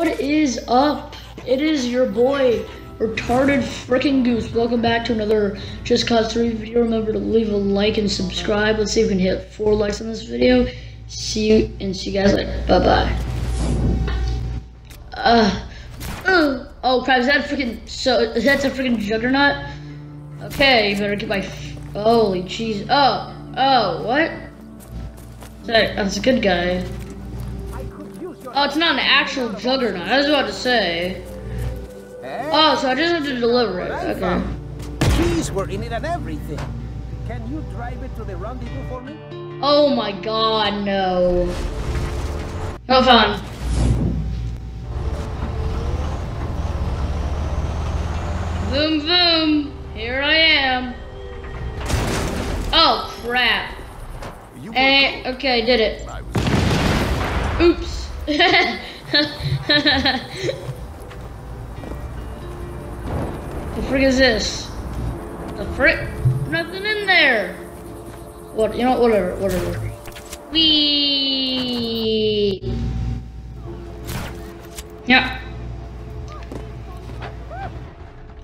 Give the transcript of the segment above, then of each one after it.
What is up? It is your boy, retarded freaking goose. Welcome back to another Just Cause 3 video. Remember to leave a like and subscribe. Let's see if we can hit four likes on this video. See you and see you guys later. Bye bye. Uh, uh, oh crap! Is that freaking so? That's a freaking juggernaut. Okay, you better get my. Holy jeez. Oh, oh, what? That, that's a good guy. Oh, it's not an actual juggernaut. I was about to say. Oh, so I just have to deliver it. Okay. Keys were in it and everything. Can you drive it to the rendezvous for me? Oh my god, no. Have fun. Boom, boom. Here I am. Oh, crap. You Eh, okay, I did it. Oops. the frick is this? The frick? Nothing in there. What? You know, whatever, whatever. Wee. Yeah.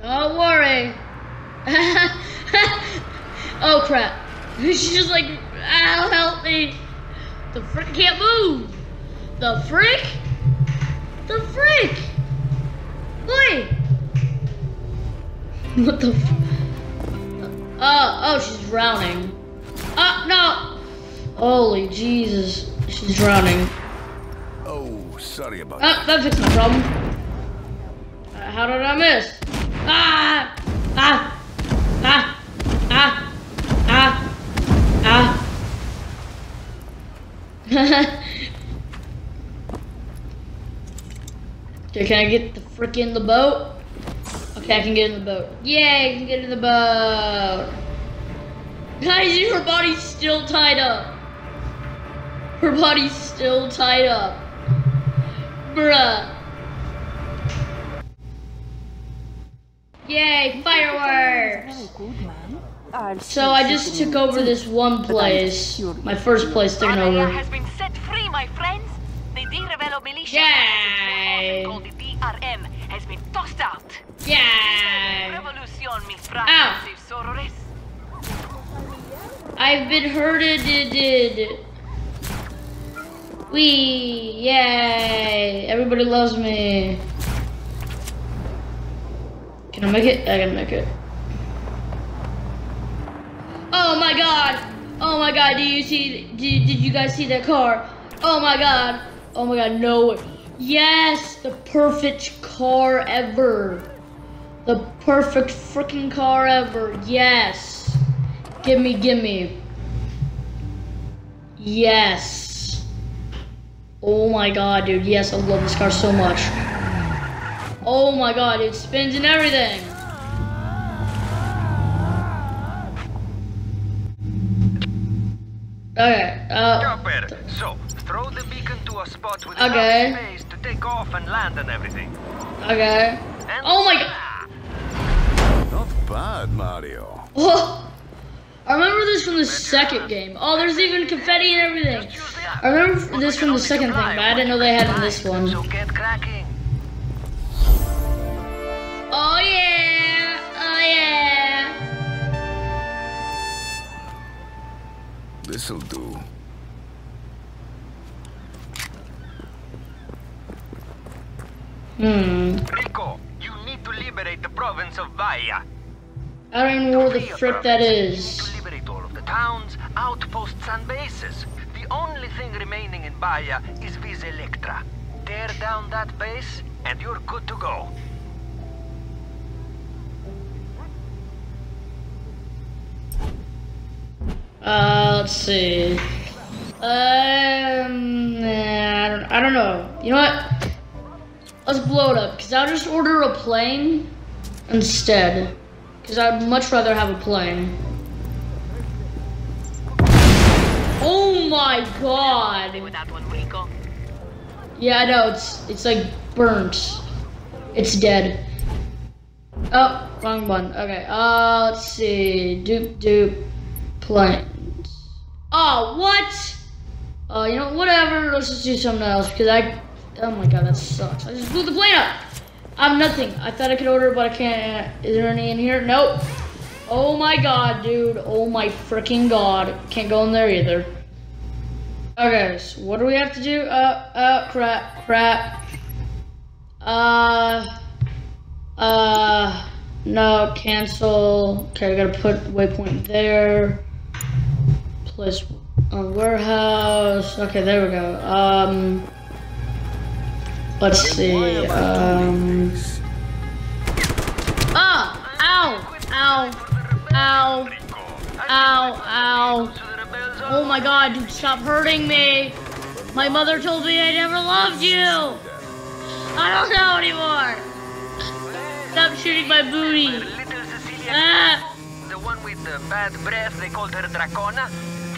Don't worry. oh crap. She's just like, ow, help me. The frick can't move. The frick? The frick? Boy! What the f- Oh, oh, she's drowning. Oh, no! Holy Jesus. She's drowning. Oh, sorry about Oh, that fixed my problem. Uh, how did I miss? Ah! Ah! Ah! Ah! Ah! Ah! okay, can I get the frick in the boat? Okay, I can get in the boat. Yay, I can get in the boat. Guys, her body's still tied up. Her body's still tied up. Bruh. Yay, fireworks! So I just took over this one place, my first place taken over. has been set free, my friends. The Di Ravello militia Yay. called the DRM has been tossed out. Yay! Revolution mis oh. fratres sorores. I've been hurted. Wee, yay! Everybody loves me. Can I make it? I can make it. Oh my god! Oh my god, do you see, did, did you guys see that car? Oh my god! Oh my god, no. Yes! The perfect car ever. The perfect freaking car ever. Yes. Gimme, gimme. Yes. Oh my god, dude. Yes, I love this car so much. Oh my god, it spins and everything. Okay, uh, Chopper, so throw the beacon to a spot with Okay. enough space to take off and land and everything. okay. And Oh my god. Not bad, Mario. Oh, I remember this from the second game. Oh, there's even confetti and everything. I remember this from the second thing, but I didn't know they had in this one. So get cracking. This'll do. Hmm. Rico, you need to liberate the province of Bahia. I don't know where the Free a frick that province, you need to liberate all of the towns, outposts, and bases. The only thing remaining in Bahia is Vis Electra. Tear down that base, and you're good to go. Uh, let's see. Um, nah, I don't, I don't know. You know what? Let's blow it up, cause I'll just order a plane instead. Cause I'd much rather have a plane. Oh my god! Yeah, I know. It's it's like burnt. It's dead. Oh, wrong one. Okay. Uh, let's see. Doop doop. Planes. Oh, what? Uh, you know, whatever. Let's just do something else because I Oh my god, that sucks. I just blew the plane up. I'm nothing. I thought I could order, but I can't. Is there any in here? Nope. Oh my god, dude. Oh my freaking god. Can't go in there either. Okay, so what do we have to do? Uh, uh, crap, crap. Uh, uh, no, cancel. Okay, I gotta put waypoint there. Place on warehouse. Okay, there we go. Um, let's see. Um, ah, ow, ow, ow, ow, ow. Oh my god, dude, stop hurting me. My mother told me I never loved you. I don't know anymore. Stop shooting my booty. Ah, the one with the bad breath, they called her Dracona.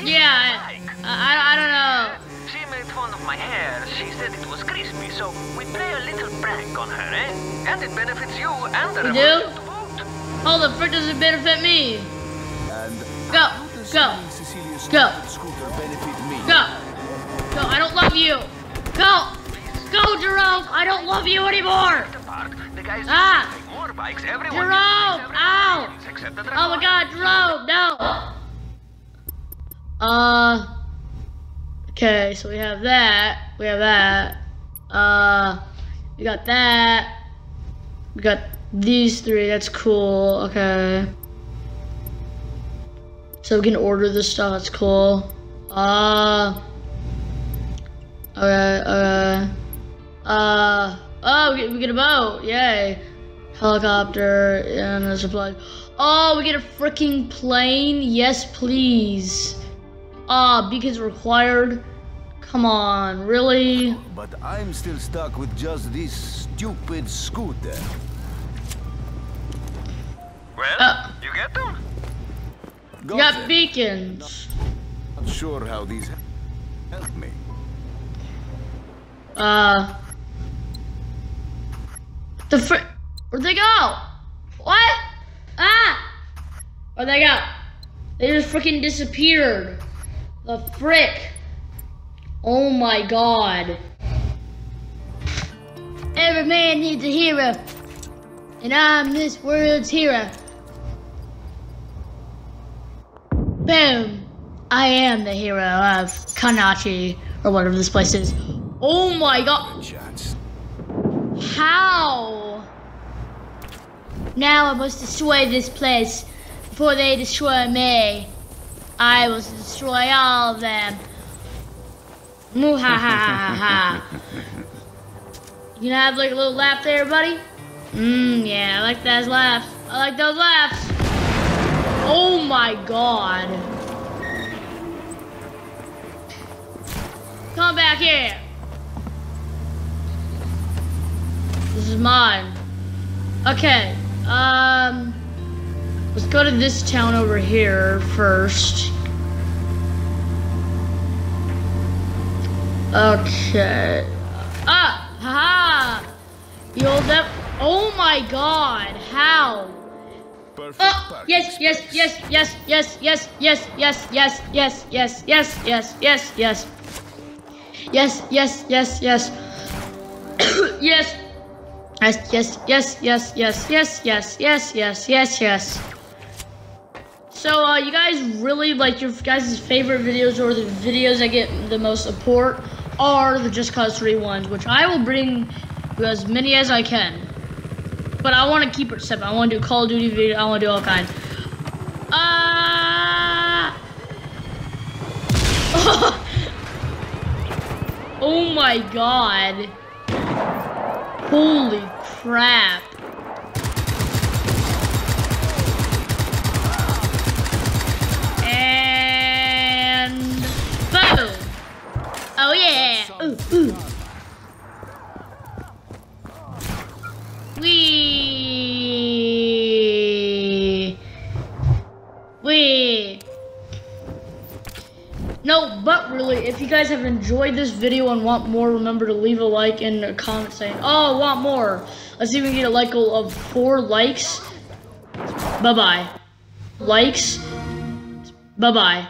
Yeah, I, I, I don't know. She made fun of my hair. She said it was crispy, so we play a little prank on her, eh? And it benefits you and the We do? How the frick does it benefit me? And Go, go, go. scooter benefit me? Go, go, I don't love you. Go, go, Jerome, I don't love you anymore. The part, the guys Ah. make more bikes. Everyone Jerome, gets bikes, everyone ow. wins, except the Oh my god, Jerome, no. Uh, okay, so we have that, we have that. Uh, we got that. We got these three, that's cool, okay. So we can order the stuff, that's cool. Uh, okay, okay. Uh, oh, we get, we get a boat, yay. Helicopter and a supply. Oh, we get a freaking plane? Yes, please. Ah, because required. Come on, really? But I'm still stuck with just this stupid scooter. Well, Uh. you get them? We Got got them. beacons. Not sure how these help me. Uh. The fr. Where'd they go? What? Ah! Where'd they go? They just freaking disappeared. The frick. Oh my god. Every man needs a hero. And I'm this world's hero. Boom. I am the hero of Kanachi, or whatever this place is. Oh my god. How? Now I must destroy this place before they destroy me. I will destroy all of them. Muhahaha. You gonna have like a little laugh there, buddy? Mmm, yeah, I like those laughs. I like those laughs. Oh my god. Come back here. This is mine. Okay. Um. Let's go to this town over here first. Okay. Ah! Haha! You hold up. Oh my god! How? Perfect Oh, yes, yes, yes, yes, yes, yes, yes, yes, yes, yes, yes, yes, yes, yes, yes. Yes, yes, yes, yes. yes. Yes, yes, yes, yes, yes, yes, yes, yes, yes, yes, yes. So, uh, you guys really like your guys' favorite videos or the videos that get the most support are the Just Cause 3 ones, which I will bring as many as I can. But I want to keep it separate. I want to do Call of Duty video. I want to do all kinds. Ah! oh my god. Holy crap. Ooh. Wee. Wee. No, but really, if you guys have enjoyed this video and want more, remember to leave a like and a comment saying, oh, I want more. Let's see if we can get a like of four likes. Bye-bye. Likes. Bye-bye.